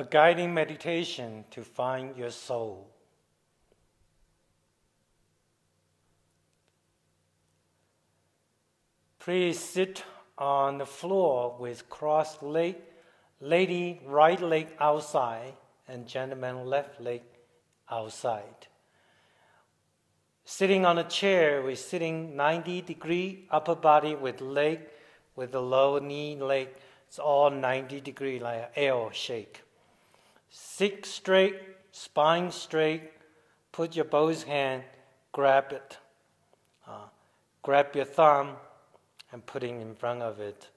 a guiding meditation to find your soul. Please sit on the floor with crossed leg, lady right leg outside and gentleman left leg outside. Sitting on a chair with sitting 90 degree upper body with leg with the lower knee leg. It's all 90 degree like L shape. Sit straight, spine straight. Put your both hand, grab it. Uh, grab your thumb and putting in front of it.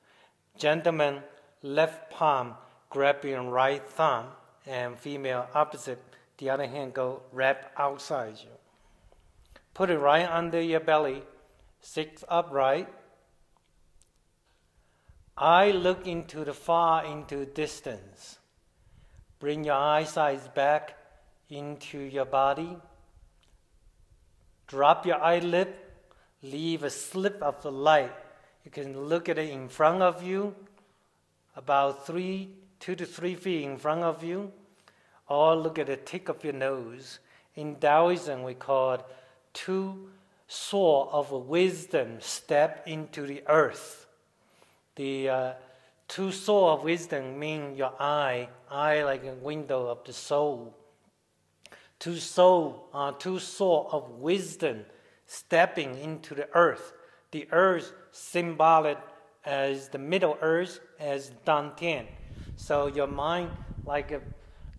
Gentlemen, left palm, grabbing right thumb, and female opposite, the other hand go wrap outside you. Put it right under your belly, sit upright. I look into the far into distance. Bring your eyesight back into your body. Drop your eyelid. Leave a slip of the light you can look at it in front of you, about three, two to three feet in front of you, or look at the tip of your nose. In Taoism, we call it two sword of wisdom step into the earth. The uh, two sword of wisdom mean your eye, eye like a window of the soul. Two soul, uh, two sword of wisdom stepping into the earth. The earth symbolic as the Middle Earth as Dantian. So your mind, like a,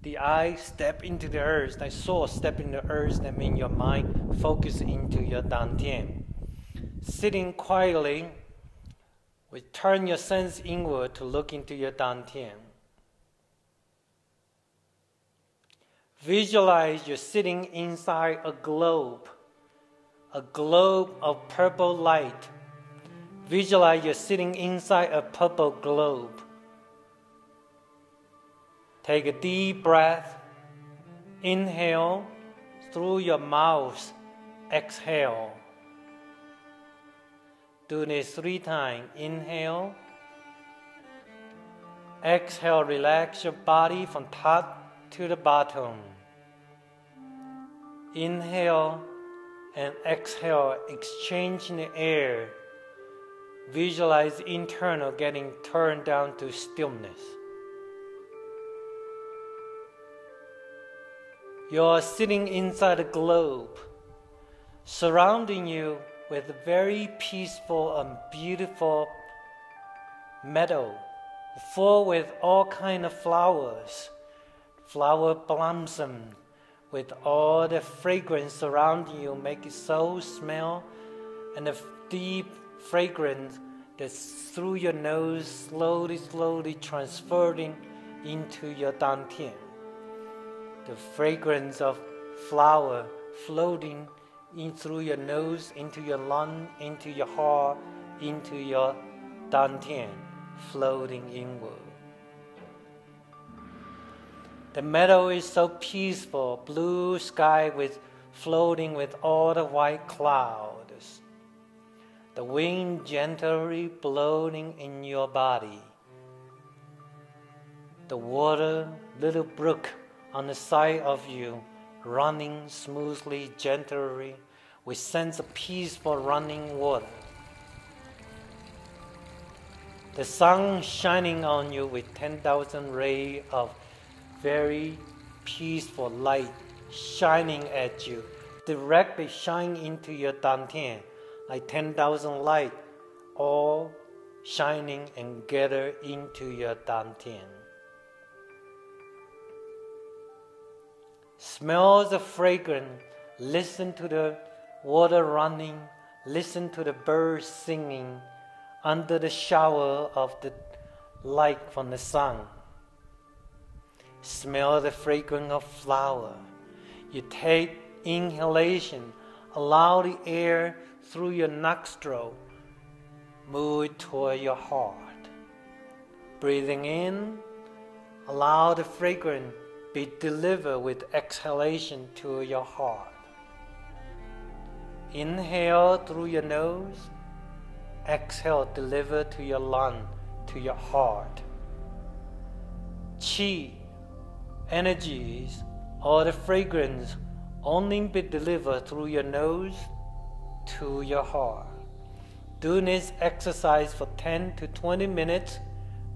the eye, step into the earth. Like soul step into the earth. That means your mind focus into your Dantian. Sitting quietly, we turn your sense inward to look into your Dantian. Visualize you're sitting inside a globe, a globe of purple light Visualize you're sitting inside a purple globe. Take a deep breath. Inhale through your mouth. Exhale. Do this three times. Inhale. Exhale, relax your body from top to the bottom. Inhale and exhale, exchanging the air. Visualize internal getting turned down to stillness. You're sitting inside a globe, surrounding you with a very peaceful and beautiful meadow, full with all kind of flowers, flower blossom, with all the fragrance around you, make it so smell, and the deep fragrance that's through your nose, slowly, slowly transferring into your dantian. The fragrance of flower floating in through your nose, into your lung, into your heart, into your dantian, floating inward. The meadow is so peaceful, blue sky with floating with all the white clouds the wind gently blowing in your body, the water, little brook on the side of you, running smoothly, gently, with sense of peaceful running water. The sun shining on you with 10,000 rays of very peaceful light shining at you, directly shining into your dantian like 10,000 light all shining and gather into your dantian. Smell the fragrance, listen to the water running, listen to the birds singing under the shower of the light from the sun. Smell the fragrance of flower. You take inhalation, allow the air through your nostril, move it toward your heart. Breathing in, allow the fragrance be delivered with exhalation to your heart. Inhale through your nose, exhale, deliver to your lung, to your heart. Qi energies or the fragrance only be delivered through your nose to your heart. Do this exercise for 10 to 20 minutes.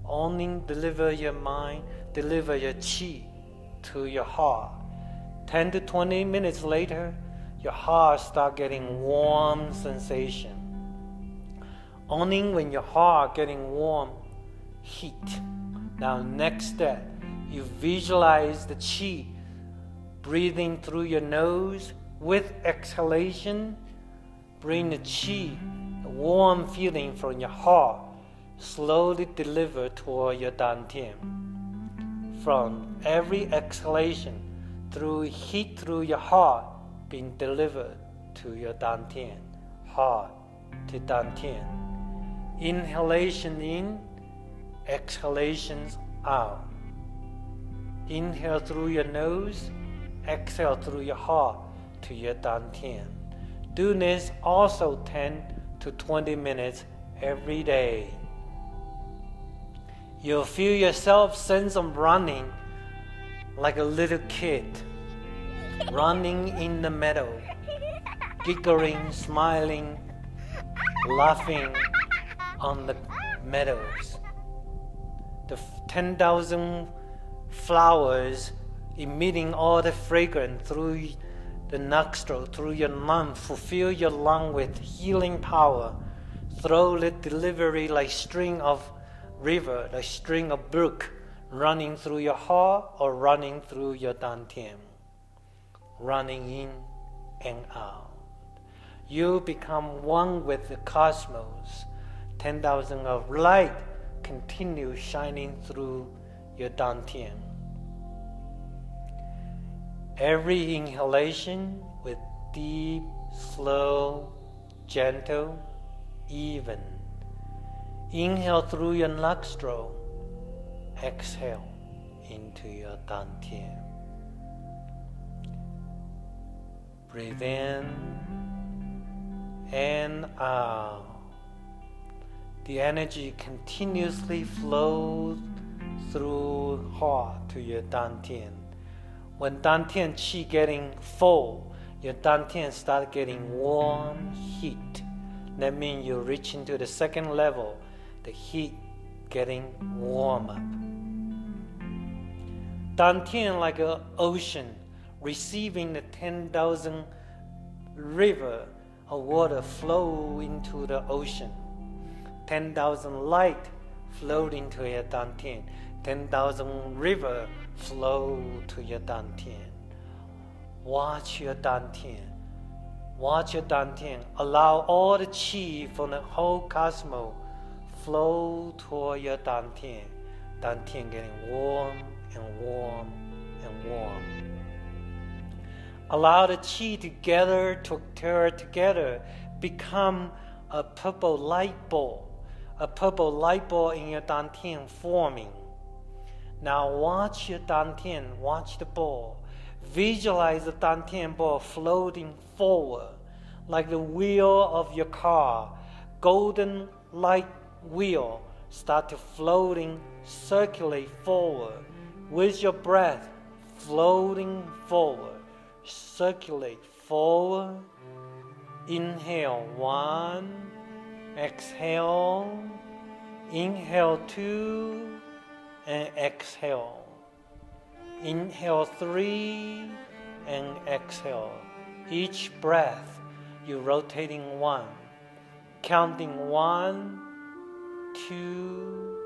Only deliver your mind, deliver your chi to your heart. 10 to 20 minutes later, your heart start getting warm sensation. Only when your heart getting warm, heat. Now next step, you visualize the chi breathing through your nose with exhalation. Bring the chi, the warm feeling from your heart, slowly deliver toward your dantian. From every exhalation, through heat through your heart, being delivered to your dantian, heart to dantian. Inhalation in, exhalations out. Inhale through your nose, exhale through your heart to your dantian. Do this also 10 to 20 minutes every day. You'll feel yourself sense of running like a little kid, running in the meadow, giggling, smiling, laughing on the meadows. The 10,000 flowers emitting all the fragrance through the nostril, through your lung, fulfill your lung with healing power. Throw the delivery like string of river, like string of brook running through your heart or running through your dantian, running in and out. You become one with the cosmos. 10,000 of light continue shining through your dantian. Every inhalation with deep, slow, gentle, even. Inhale through your nostril, exhale into your dantian. Breathe in and out. The energy continuously flows through heart to your dantian. When dantian qi getting full, your dantian start getting warm heat. That means you reach into the second level, the heat getting warm up. Dantian like an ocean receiving the 10,000 river of water flow into the ocean. 10,000 light flowed into your dantian. 10,000 river flow to your dantian. Watch your dantian. Watch your dantian. Allow all the chi from the whole cosmos flow toward your dantian. Dantian getting warm and warm and warm. Allow the chi together to tear together, become a purple light ball, a purple light ball in your dantian forming. Now watch your dantian, watch the ball. Visualize the dantian ball floating forward like the wheel of your car. Golden light wheel start to floating, circulate forward. With your breath, floating forward, circulate forward. Inhale one, exhale, inhale two and exhale. Inhale three and exhale. Each breath, you're rotating one, counting one, two,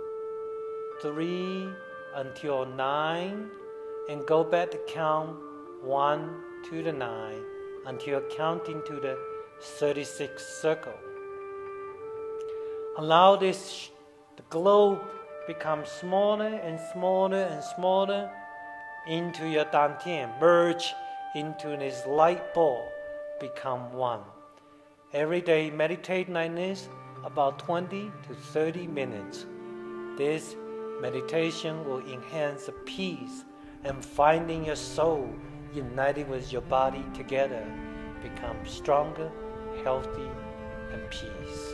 three until nine, and go back to count one to the nine until counting to the 36th circle. Allow this the globe become smaller and smaller and smaller into your dantian, merge into this light ball, become one. Every day meditate like this about 20 to 30 minutes. This meditation will enhance the peace and finding your soul united with your body together become stronger, healthy, and peace.